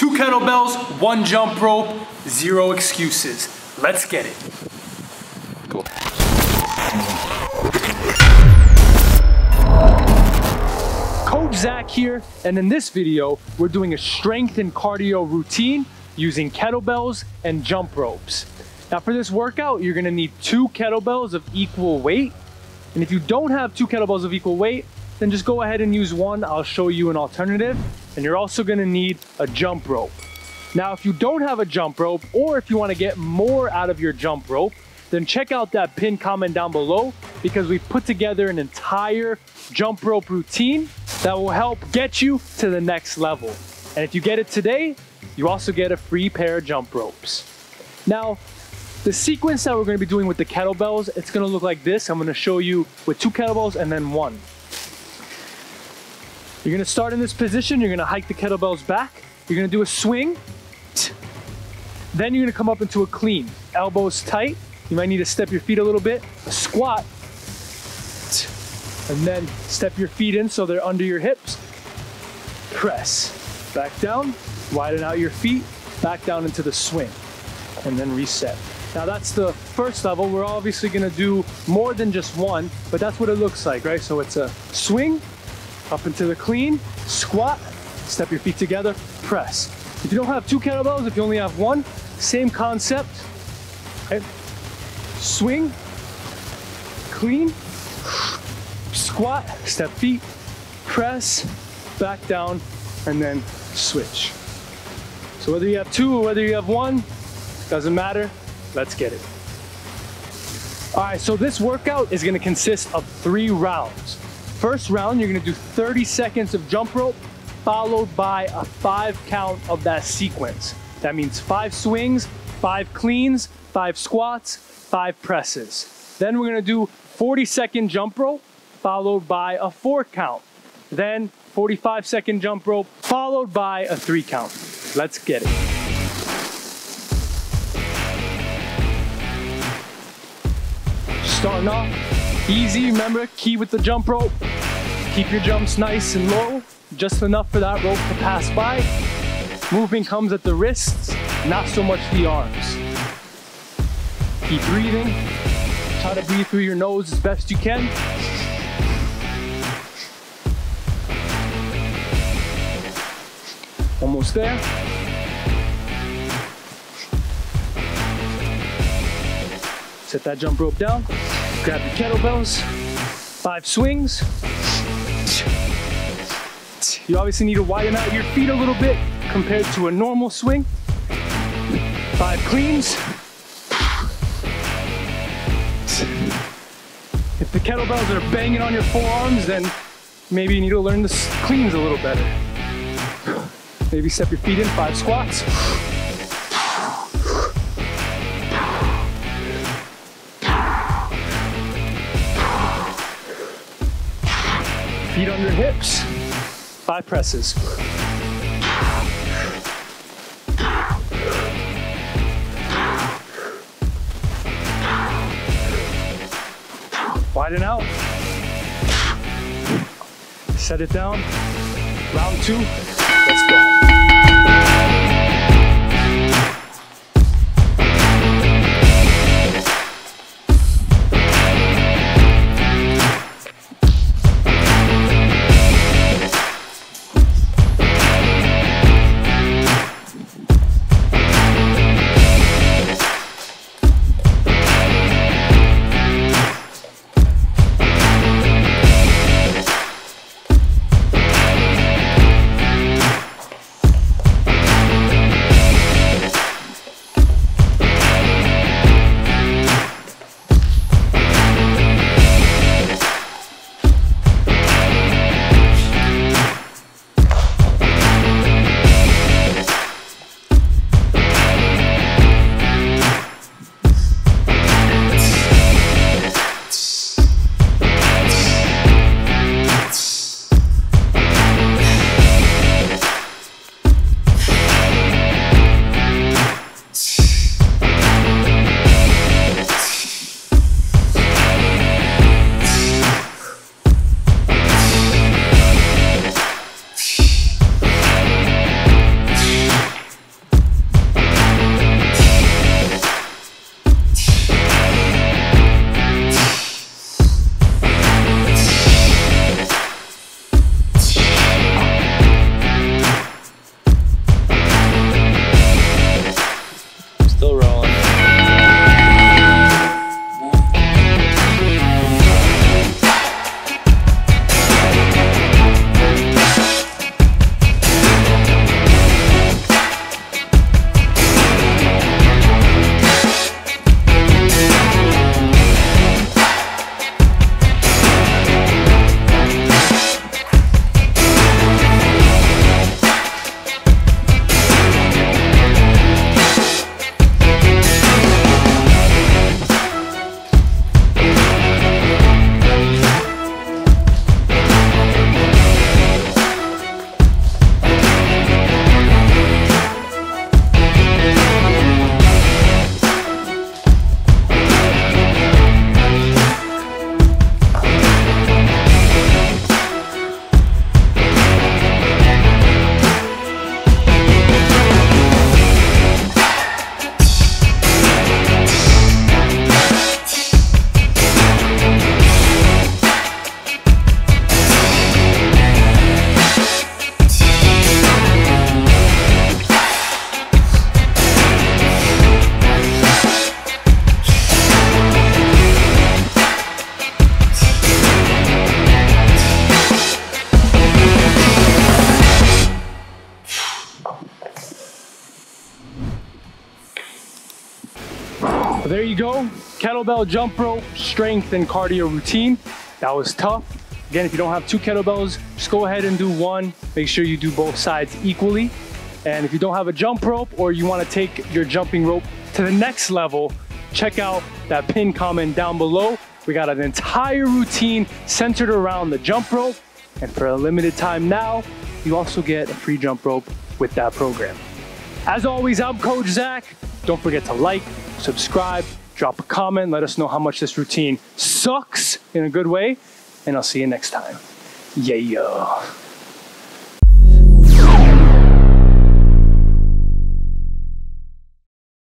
Two kettlebells, one jump rope, zero excuses. Let's get it. Cool. Coach Zach here, and in this video, we're doing a strength and cardio routine using kettlebells and jump ropes. Now for this workout, you're gonna need two kettlebells of equal weight. And if you don't have two kettlebells of equal weight, then just go ahead and use one. I'll show you an alternative. And you're also gonna need a jump rope. Now, if you don't have a jump rope, or if you wanna get more out of your jump rope, then check out that pinned comment down below because we've put together an entire jump rope routine that will help get you to the next level. And if you get it today, you also get a free pair of jump ropes. Now, the sequence that we're gonna be doing with the kettlebells, it's gonna look like this. I'm gonna show you with two kettlebells and then one. You're gonna start in this position, you're gonna hike the kettlebells back, you're gonna do a swing, then you're gonna come up into a clean. Elbows tight, you might need to step your feet a little bit, a squat, and then step your feet in so they're under your hips. Press, back down, widen out your feet, back down into the swing, and then reset. Now that's the first level. We're obviously gonna do more than just one, but that's what it looks like, right? So it's a swing, up into the clean, squat, step your feet together, press. If you don't have two kettlebells, if you only have one, same concept, okay? Swing, clean, squat, step feet, press, back down, and then switch. So whether you have two or whether you have one, doesn't matter, let's get it. All right, so this workout is gonna consist of three rounds. First round, you're gonna do 30 seconds of jump rope, followed by a five count of that sequence. That means five swings, five cleans, five squats, five presses. Then we're gonna do 40 second jump rope, followed by a four count. Then 45 second jump rope, followed by a three count. Let's get it. Starting off, easy, remember, key with the jump rope. Keep your jumps nice and low, just enough for that rope to pass by. Movement comes at the wrists, not so much the arms. Keep breathing. Try to breathe through your nose as best you can. Almost there. Set that jump rope down. Grab your kettlebells. Five swings. You obviously need to widen out your feet a little bit compared to a normal swing. Five cleans. If the kettlebells are banging on your forearms, then maybe you need to learn the cleans a little better. Maybe step your feet in, five squats. Feet on your hips, five presses. Widen out. Set it down. Round two. Go. Kettlebell jump rope, strength and cardio routine. That was tough. Again, if you don't have two kettlebells, just go ahead and do one. Make sure you do both sides equally. And if you don't have a jump rope or you wanna take your jumping rope to the next level, check out that pin comment down below. We got an entire routine centered around the jump rope. And for a limited time now, you also get a free jump rope with that program. As always, I'm Coach Zach. Don't forget to like, subscribe, drop a comment, let us know how much this routine sucks in a good way, and I'll see you next time. Yeah.